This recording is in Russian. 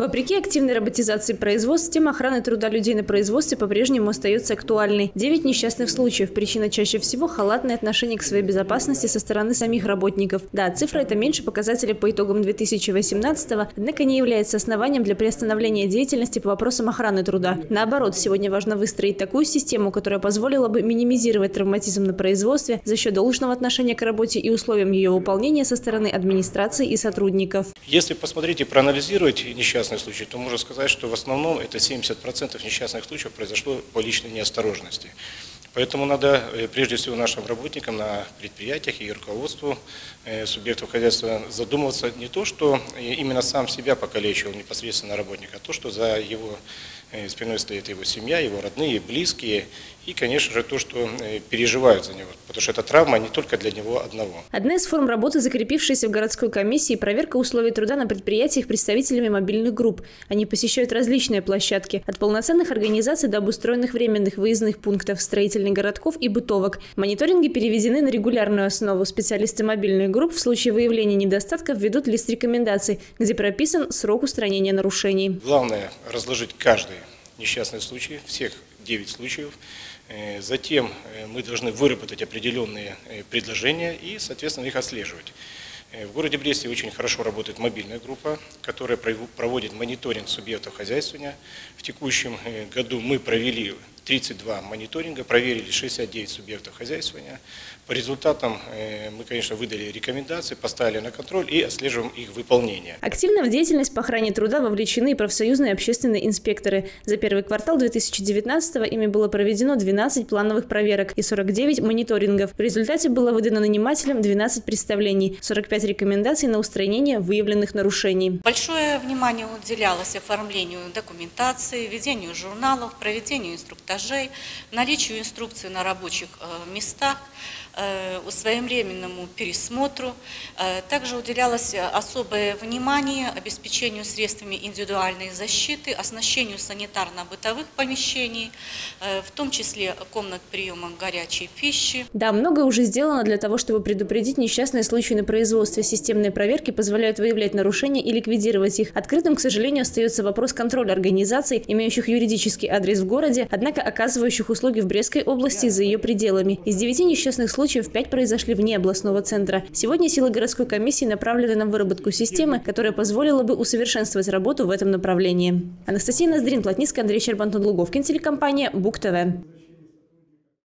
Вопреки активной роботизации производств, тема охраны труда людей на производстве по-прежнему остается актуальной. Девять несчастных случаев. Причина чаще всего – халатное отношение к своей безопасности со стороны самих работников. Да, цифра это меньше показателя по итогам 2018-го, однако не является основанием для приостановления деятельности по вопросам охраны труда. Наоборот, сегодня важно выстроить такую систему, которая позволила бы минимизировать травматизм на производстве за счет должного отношения к работе и условиям ее выполнения со стороны администрации и сотрудников. Если посмотреть и проанализировать несчастные случаи, то можно сказать, что в основном это 70% несчастных случаев произошло по личной неосторожности. Поэтому надо э, прежде всего нашим работникам на предприятиях и руководству э, субъектов хозяйства задумываться не то, что именно сам себя покалечил непосредственно работник, а то, что за его э, спиной стоит его семья, его родные, близкие и, конечно же, то, что переживают за него, потому что это травма не только для него одного. Одна из форм работы, закрепившаяся в городской комиссии, проверка условий труда на предприятиях представителями мобильных групп. Они посещают различные площадки, от полноценных организаций до обустроенных временных выездных пунктов, строительных городков и бытовок. Мониторинги переведены на регулярную основу. Специалисты мобильных групп в случае выявления недостатков ведут лист рекомендаций, где прописан срок устранения нарушений. Главное – разложить каждый несчастный случай, всех 9 случаев. Э, затем э, мы должны выработать определенные э, предложения и, соответственно, их отслеживать. В городе Бресте очень хорошо работает мобильная группа, которая проводит мониторинг субъектов хозяйствования. В текущем году мы провели 32 мониторинга, проверили 69 субъектов хозяйствования. По результатам э, мы, конечно, выдали рекомендации, поставили на контроль и отслеживаем их выполнение. Активно в деятельность по охране труда вовлечены профсоюзные общественные инспекторы. За первый квартал 2019 ими было проведено 12 плановых проверок и 49 мониторингов. В результате было выдано нанимателям 12 представлений, 45 рекомендаций на устранение выявленных нарушений. Большое внимание уделялось оформлению документации, ведению журналов, проведению инструктажа этажей, наличию инструкции на рабочих э, местах, своевременному пересмотру. Э, также уделялось особое внимание обеспечению средствами индивидуальной защиты, оснащению санитарно-бытовых помещений, в том числе комнат приема горячей пищи. Да, многое уже сделано для того, чтобы предупредить несчастные случаи на производстве. Системные проверки позволяют выявлять нарушения и ликвидировать их. Открытым, к сожалению, остается вопрос контроля организаций, имеющих юридический адрес в городе, однако оказывающих услуги в Брестской области и за ее пределами. Из девяти несчастных случаев пять произошли вне областного центра. Сегодня силы городской комиссии направлены на выработку системы, которая позволила бы усовершенствовать работу в этом направлении. Анастасия Ноздрин, Плотницкая, Андрей Щербантон, Луговкин, телекомпания БУК-ТВ.